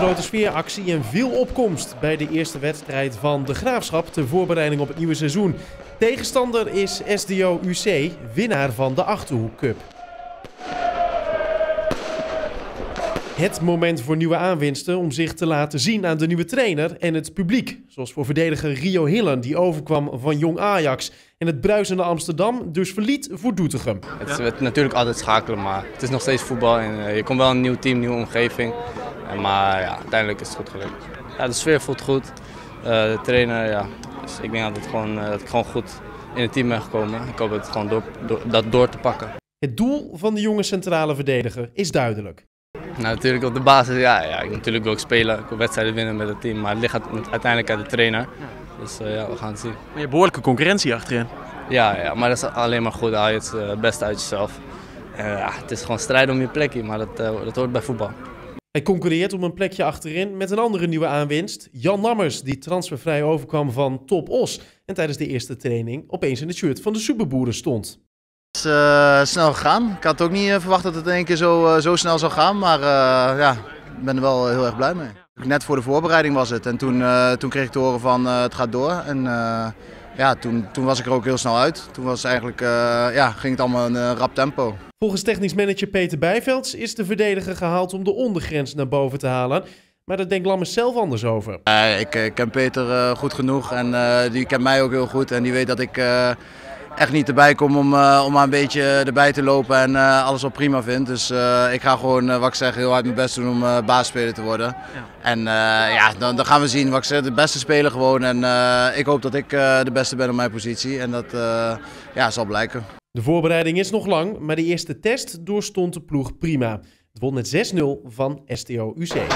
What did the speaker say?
grote sfeeractie en veel opkomst bij de eerste wedstrijd van de Graafschap ter voorbereiding op het nieuwe seizoen. Tegenstander is SDO UC, winnaar van de Achterhoek Cup. Het moment voor nieuwe aanwinsten om zich te laten zien aan de nieuwe trainer en het publiek. Zoals voor verdediger Rio Hillen, die overkwam van Jong Ajax. En het bruisende Amsterdam dus verliet voor Doetinchem. Het is natuurlijk altijd schakelen, maar het is nog steeds voetbal. En eh, je komt wel een nieuw team, nieuwe omgeving. Maar ja, uiteindelijk is het goed gelukt. Ja, de sfeer voelt goed. Uh, de trainer, ja. Dus ik denk dat, het gewoon, uh, dat ik gewoon goed in het team ben gekomen. Ik hoop het gewoon door, door, dat door te pakken. Het doel van de jonge centrale verdediger is duidelijk. Nou, natuurlijk op de basis, ja, ja. Natuurlijk wil ik spelen, ik wil wedstrijden winnen met het team. Maar het ligt uiteindelijk aan de trainer. Dus uh, ja, we gaan het zien. Maar je hebt behoorlijke concurrentie achterin. Ja, ja, maar dat is alleen maar goed. Haal je het beste uit jezelf. Uh, ja, het is gewoon strijden om je plekje, maar dat, dat hoort bij voetbal. Hij concurreert om een plekje achterin met een andere nieuwe aanwinst. Jan Nammers, die transfervrij overkwam van Top Os. En tijdens de eerste training opeens in het shirt van de Superboeren stond. Het is uh, snel gegaan. Ik had ook niet verwacht dat het in één keer zo, uh, zo snel zou gaan. Maar ja, ik ben er wel heel erg blij mee. Net voor de voorbereiding was het. En toen, toen kreeg ik te horen van het gaat door. En ja, toen, toen was ik er ook heel snel uit. Toen was eigenlijk, ja, ging het allemaal een rap tempo. Volgens technisch manager Peter Bijvelds is de verdediger gehaald om de ondergrens naar boven te halen. Maar daar denkt Lammers zelf anders over. ik, ik ken Peter goed genoeg en die kent mij ook heel goed. En die weet dat ik echt niet erbij kom om, uh, om maar een beetje erbij te lopen en uh, alles wel prima vind. Dus uh, ik ga gewoon, wat ik zeg, heel hard mijn best doen om baasspeler te worden. Ja. En ja, dan, dan, gaan we zien wat ik zeg, de beste speler gewoon. En ik hoop dat ik de beste ben op mijn positie en dat ja, zal blijken. De voorbereiding is nog lang, maar de eerste test doorstond de ploeg prima. Het won met 6-0 van STO UC.